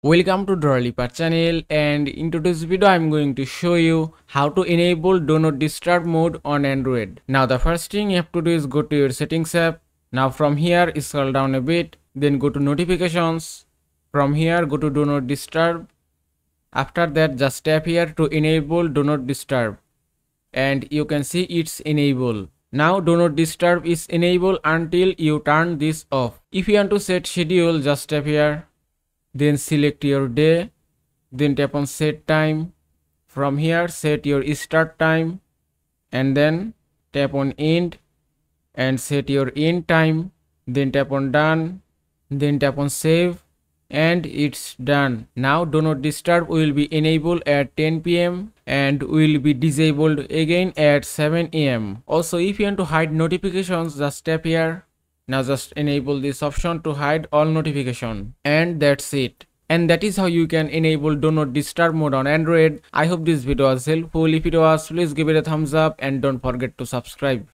Welcome to Droid Leopard channel and in today's video I'm going to show you how to enable do not disturb mode on Android. Now the first thing you have to do is go to your settings app. Now from here scroll down a bit then go to notifications. From here go to do not disturb. After that just tap here to enable do not disturb and you can see it's enable. Now do not disturb is enable until you turn this off. If you want to set schedule just tap here then select your day. Then tap on set time. From here set your start time. And then tap on end and set your end time. Then tap on done. Then tap on save and it's done. Now do not disturb. Will be enabled at 10 pm and will be disabled again at 7 am also if you want to hide notifications just tap here now just enable this option to hide all notification. And that's it. And that is how you can enable do not disturb mode on android. I hope this video was helpful. If it was please give it a thumbs up and don't forget to subscribe